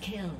Kill.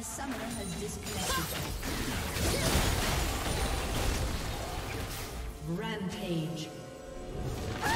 Summoner has disconnected. Rampage. Ah!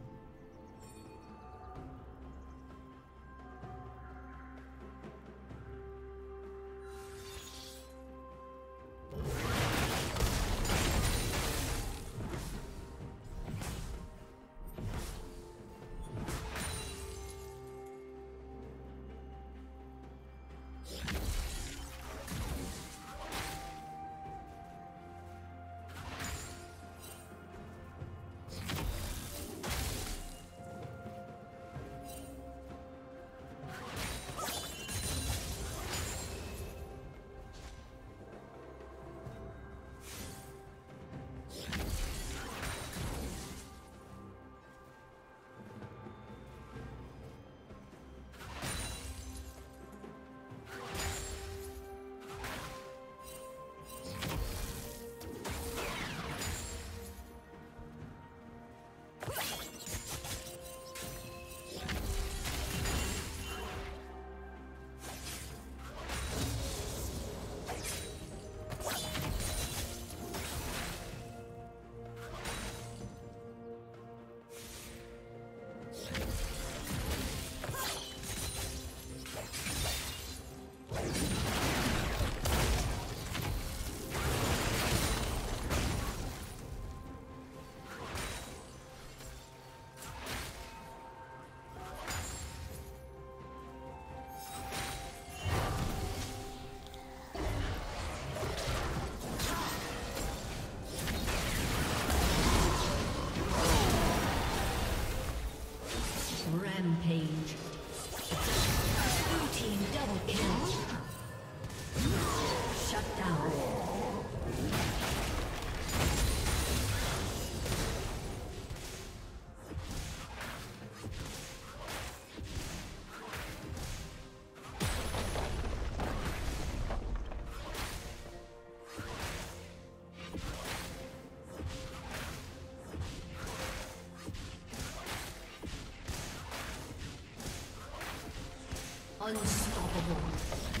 Unstoppable.